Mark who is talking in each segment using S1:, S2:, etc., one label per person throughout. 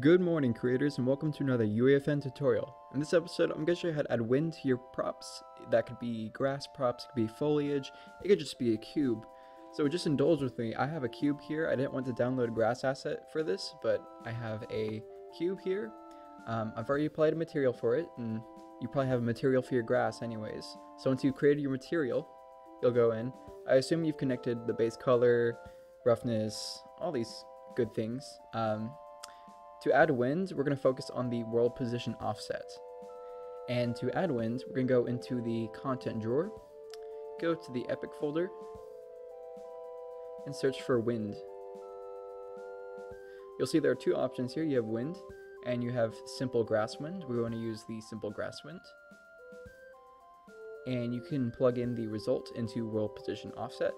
S1: Good morning creators and welcome to another UEFN tutorial. In this episode I'm going to show you how to add wind to your props. That could be grass props, it could be foliage, it could just be a cube. So just indulge with me, I have a cube here, I didn't want to download a grass asset for this, but I have a cube here. Um, I've already applied a material for it and you probably have a material for your grass anyways. So once you've created your material, you'll go in. I assume you've connected the base color, roughness, all these good things. Um, to add wind, we're going to focus on the world position offset. And to add wind, we're going to go into the content drawer, go to the epic folder, and search for wind. You'll see there are two options here. You have wind and you have simple grass wind. We want to use the simple grass wind. And you can plug in the result into world position offset.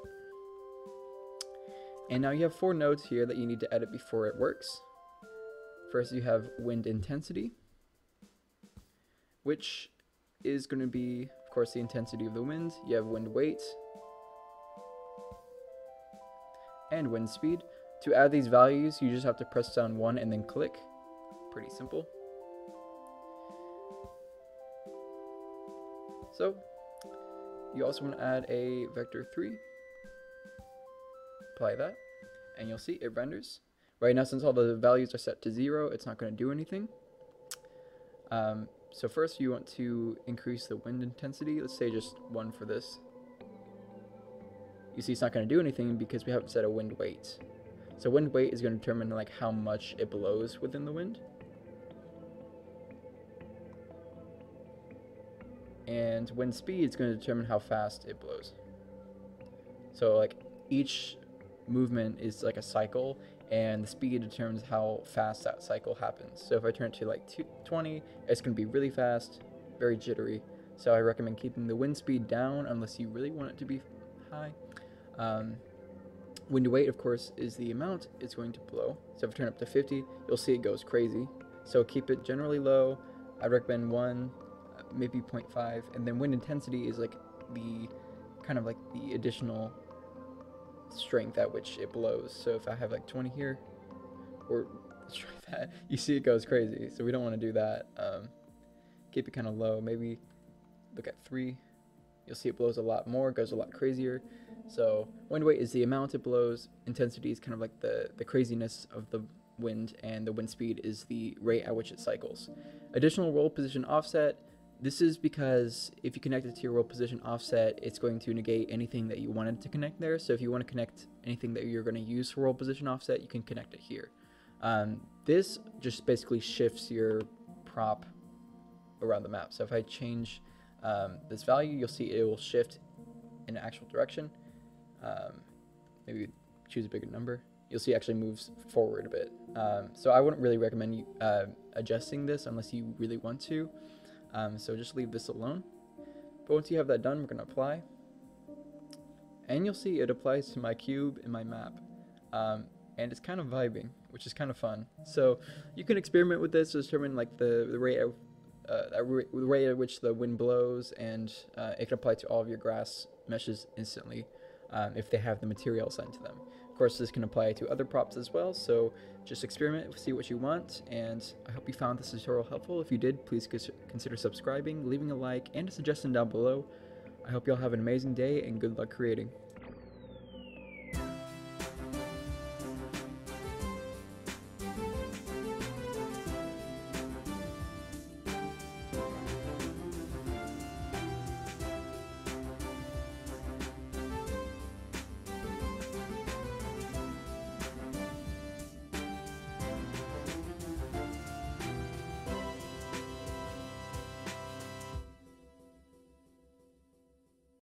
S1: And now you have four nodes here that you need to edit before it works. First, you have wind intensity, which is going to be, of course, the intensity of the wind. You have wind weight and wind speed. To add these values, you just have to press down one and then click. Pretty simple. So, you also want to add a vector 3. Apply that, and you'll see it renders. Right now, since all the values are set to zero, it's not going to do anything. Um, so first you want to increase the wind intensity. Let's say just one for this. You see it's not going to do anything because we haven't set a wind weight. So wind weight is going to determine like how much it blows within the wind. And wind speed is going to determine how fast it blows. So like each movement is like a cycle and the speed determines how fast that cycle happens. So if I turn it to like 20, it's going to be really fast, very jittery. So I recommend keeping the wind speed down unless you really want it to be high. Um, wind weight, of course, is the amount it's going to blow. So if I turn up to 50, you'll see it goes crazy. So keep it generally low. I recommend 1, maybe 0.5. And then wind intensity is like the kind of like the additional strength at which it blows. So if I have like 20 here, or let's try that, you see it goes crazy. So we don't want to do that. Um, keep it kind of low. Maybe look at three. You'll see it blows a lot more, goes a lot crazier. So wind weight is the amount it blows. Intensity is kind of like the, the craziness of the wind, and the wind speed is the rate at which it cycles. Additional world position offset this is because if you connect it to your world position offset, it's going to negate anything that you wanted to connect there. So if you want to connect anything that you're going to use for world position offset, you can connect it here. Um, this just basically shifts your prop around the map. So if I change um, this value, you'll see it will shift in an actual direction. Um, maybe choose a bigger number. You'll see it actually moves forward a bit. Um, so I wouldn't really recommend you uh, adjusting this unless you really want to. Um, so just leave this alone. But once you have that done, we're going to apply. And you'll see it applies to my cube and my map. Um, and it's kind of vibing, which is kind of fun. So you can experiment with this to determine like the, the rate of uh, the rate at which the wind blows, and uh, it can apply to all of your grass meshes instantly um, if they have the material assigned to them course, this can apply to other props as well, so just experiment, see what you want, and I hope you found this tutorial helpful. If you did, please consider subscribing, leaving a like, and a suggestion down below. I hope you all have an amazing day, and good luck creating.